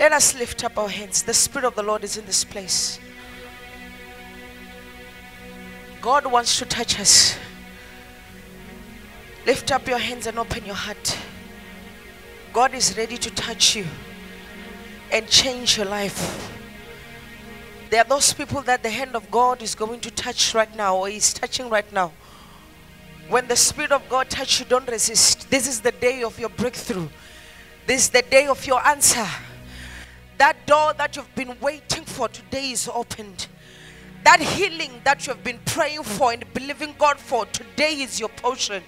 Let us lift up our hands. The Spirit of the Lord is in this place. God wants to touch us. Lift up your hands and open your heart. God is ready to touch you and change your life. There are those people that the hand of God is going to touch right now or is touching right now. When the Spirit of God touches you, don't resist. This is the day of your breakthrough. This is the day of your answer. That door that you've been waiting for today is opened. That healing that you've been praying for and believing God for today is your portion.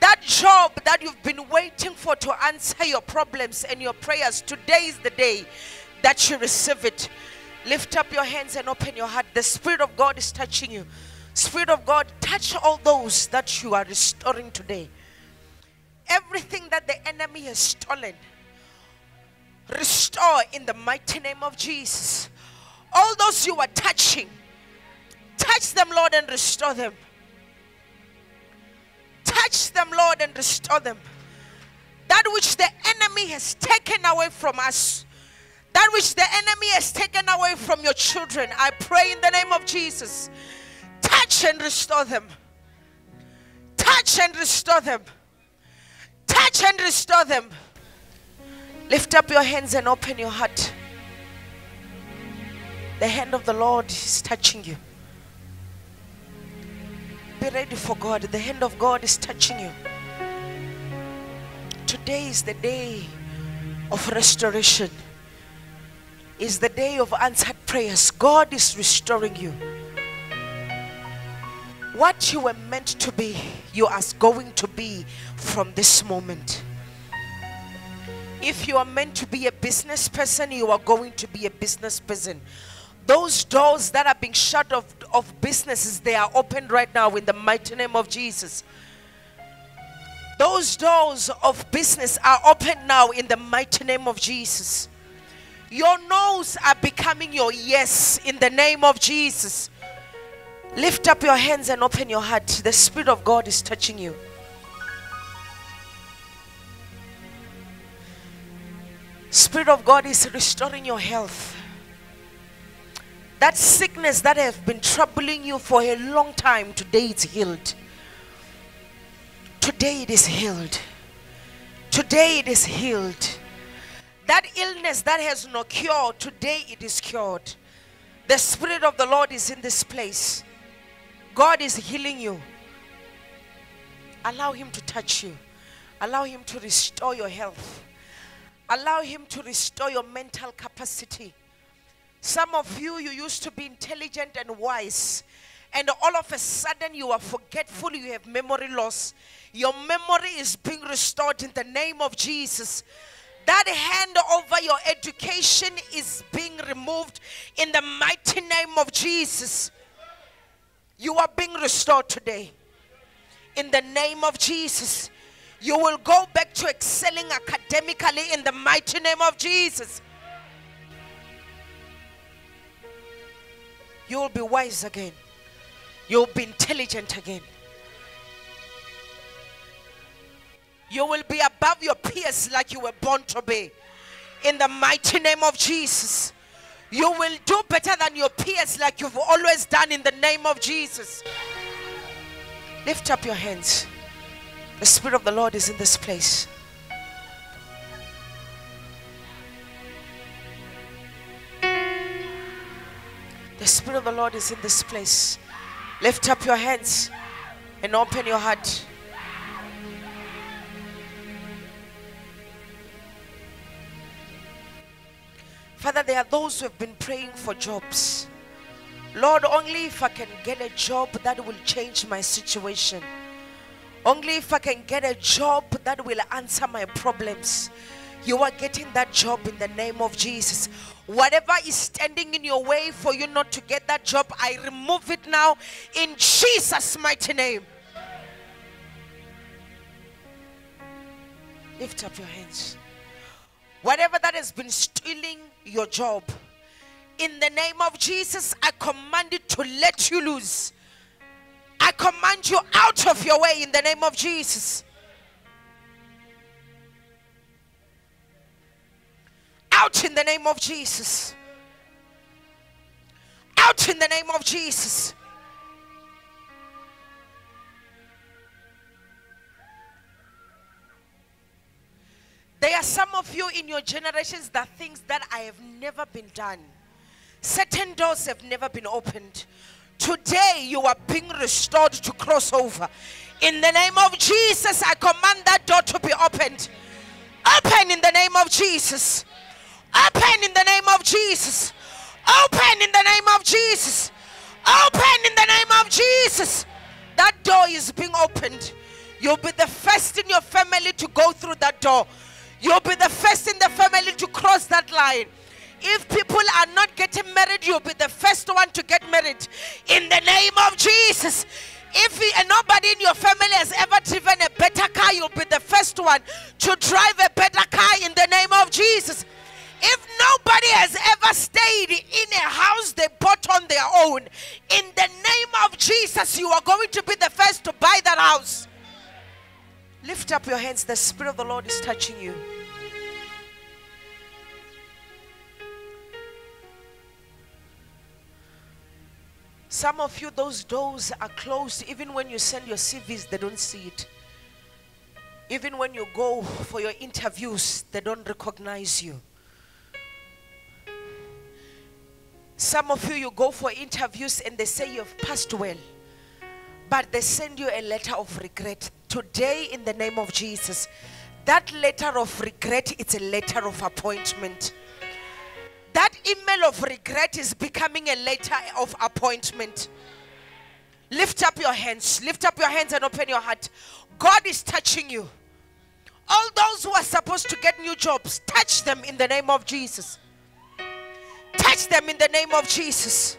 That job that you've been waiting for to answer your problems and your prayers, today is the day that you receive it. Lift up your hands and open your heart. The Spirit of God is touching you. Spirit of God, touch all those that you are restoring today. Everything that the enemy has stolen, restore in the mighty name of Jesus. All those you are touching, touch them, Lord, and restore them. Touch them, Lord, and restore them. That which the enemy has taken away from us, that which the enemy has taken away from your children, I pray in the name of Jesus. Touch and restore them. Touch and restore them. Touch and restore them. Lift up your hands and open your heart. The hand of the Lord is touching you. Be ready for God. The hand of God is touching you. Today is the day of restoration. Is the day of answered prayers. God is restoring you. What you were meant to be, you are going to be from this moment. If you are meant to be a business person, you are going to be a business person. Those doors that are being shut of, of businesses, they are opened right now in the mighty name of Jesus. Those doors of business are open now in the mighty name of Jesus. Your no's are becoming your yes in the name of Jesus. Lift up your hands and open your heart. The Spirit of God is touching you. Spirit of God is restoring your health. That sickness that has been troubling you for a long time, today it's healed. Today it is healed. Today it is healed. That illness that has no cure, today it is cured. The Spirit of the Lord is in this place. God is healing you. Allow Him to touch you, allow Him to restore your health, allow Him to restore your mental capacity. Some of you, you used to be intelligent and wise, and all of a sudden you are forgetful, you have memory loss. Your memory is being restored in the name of Jesus. That hand over your education is being removed in the mighty name of Jesus. You are being restored today. In the name of Jesus. You will go back to excelling academically in the mighty name of Jesus. You will be wise again. You'll be intelligent again. You will be above your peers like you were born to be. In the mighty name of Jesus. You will do better than your peers like you've always done in the name of Jesus. Lift up your hands. The Spirit of the Lord is in this place. The Spirit of the Lord is in this place. Lift up your hands and open your heart. Father, there are those who have been praying for jobs. Lord, only if I can get a job that will change my situation. Only if I can get a job that will answer my problems. You are getting that job in the name of Jesus. Whatever is standing in your way for you not to get that job, I remove it now in Jesus' mighty name. Lift up your hands. Whatever that has been stealing your job, in the name of Jesus, I command it to let you loose. I command you out of your way in the name of Jesus. Out in the name of Jesus. Out in the name of Jesus. There are some of you in your generations that things that I have never been done. Certain doors have never been opened. Today you are being restored to crossover. In the name of Jesus, I command that door to be opened. Open in the name of Jesus. Open in the name of Jesus. Open in the name of Jesus. Open in the name of Jesus. That door is being opened. You'll be the first in your family to go through that door. You'll be the first in the family to cross that line. If people are not getting married, you'll be the first one to get married. In the name of Jesus. If nobody in your family has ever driven a better car, you'll be the first one to drive a better car in the name of Jesus. If nobody has ever stayed in a house they bought on their own, in the name of Jesus, you are going to be the first to buy that house. Lift up your hands. The Spirit of the Lord is touching you. Some of you, those doors are closed. Even when you send your CVs, they don't see it. Even when you go for your interviews, they don't recognize you. Some of you, you go for interviews and they say you've passed well, but they send you a letter of regret. Today, in the name of Jesus, that letter of regret, it's a letter of appointment. That email of regret is becoming a letter of appointment. Lift up your hands. Lift up your hands and open your heart. God is touching you. All those who are supposed to get new jobs, touch them in the name of Jesus. Touch them in the name of Jesus.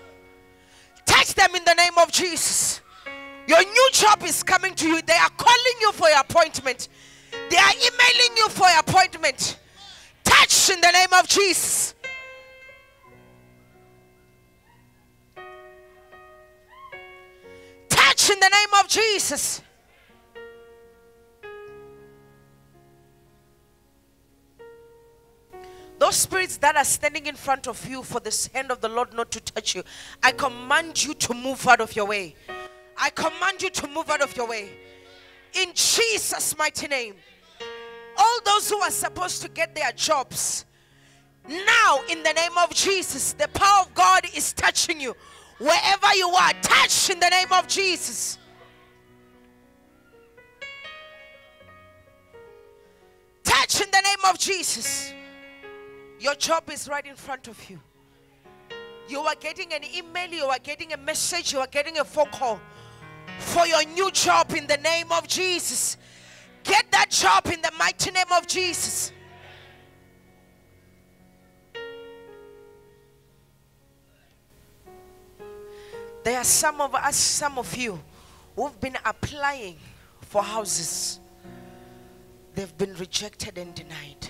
Touch them in the name of Jesus. Your new job is coming to you. They are calling you for your appointment. They are emailing you for your appointment. Touch in the name of Jesus. In the name of Jesus. Those spirits that are standing in front of you for this hand of the Lord not to touch you, I command you to move out of your way. I command you to move out of your way. In Jesus' mighty name. All those who are supposed to get their jobs, now in the name of Jesus, the power of God is touching you. Wherever you are, touch in the name of Jesus. Touch in the name of Jesus. Your job is right in front of you. You are getting an email, you are getting a message, you are getting a phone call for your new job in the name of Jesus. Get that job in the mighty name of Jesus. There are some of us, some of you, who've been applying for houses. They've been rejected and denied.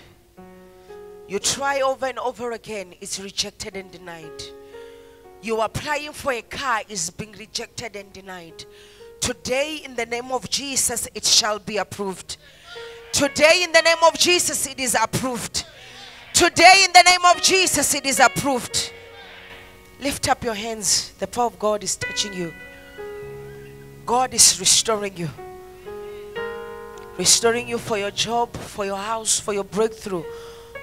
You try over and over again, it's rejected and denied. You applying for a car, is being rejected and denied. Today, in the name of Jesus, it shall be approved. Today, in the name of Jesus, it is approved. Today, in the name of Jesus, it is approved. Lift up your hands. The power of God is touching you. God is restoring you. Restoring you for your job, for your house, for your breakthrough,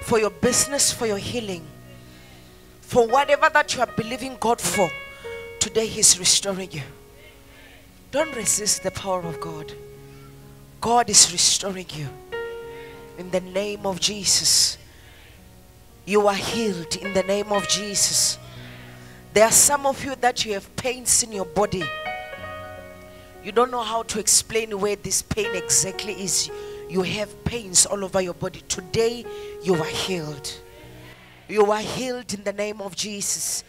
for your business, for your healing. For whatever that you are believing God for, today He's restoring you. Don't resist the power of God. God is restoring you. In the name of Jesus. You are healed in the name of Jesus. There are some of you that you have pains in your body. You don't know how to explain where this pain exactly is. You have pains all over your body. Today, you are healed. You are healed in the name of Jesus.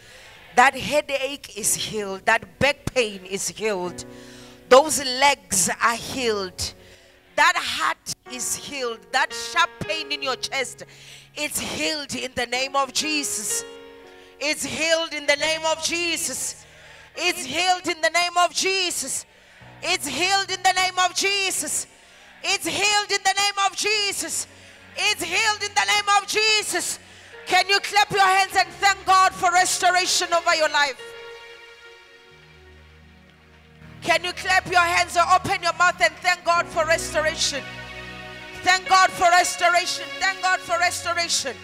That headache is healed. That back pain is healed. Those legs are healed. That heart is healed. That sharp pain in your chest, it's healed in the name of Jesus. It's healed in the name of Jesus. It's healed in the name of Jesus. It's healed in the name of Jesus. It's healed in the name of Jesus. It's healed in the name of Jesus. Can you clap your hands and thank God for restoration over your life? Can you clap your hands or open your mouth and thank God for restoration? Thank God for restoration. Thank God for restoration.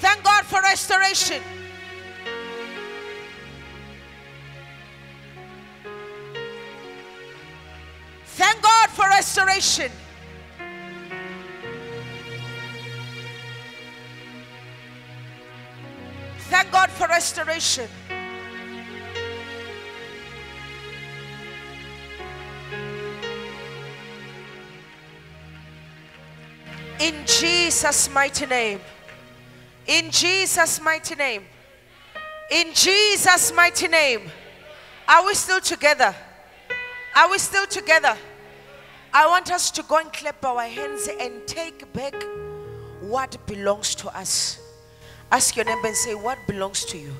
Thank God for restoration. Restoration. Thank God for restoration. In Jesus' mighty name. In Jesus' mighty name. In Jesus' mighty name. Are we still together? Are we still together? I want us to go and clap our hands and take back what belongs to us. Ask your neighbor and say, What belongs to you?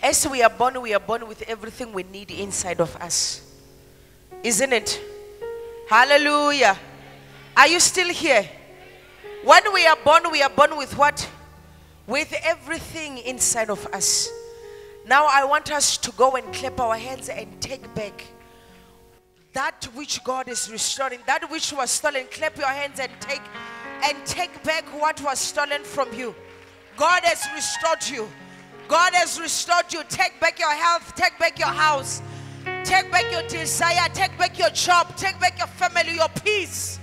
As we are born, we are born with everything we need inside of us. Isn't it? Hallelujah. Are you still here? When we are born, we are born with what? With everything inside of us. Now I want us to go and clap our hands and take back that which God is restoring, that which was stolen. Clap your hands and take and take back what was stolen from you. God has restored you. God has restored you. Take back your health, take back your house, take back your desire, take back your job, take back your family, your peace.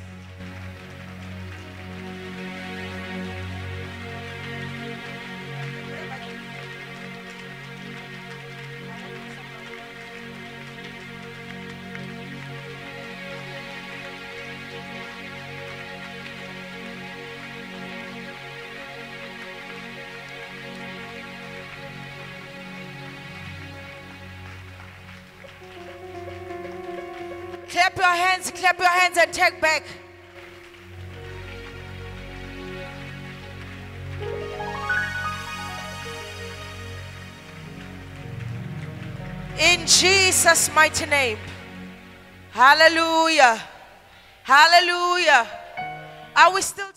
Clap your hands, clap your hands and take back. In Jesus' mighty name. Hallelujah. Hallelujah. Are we still?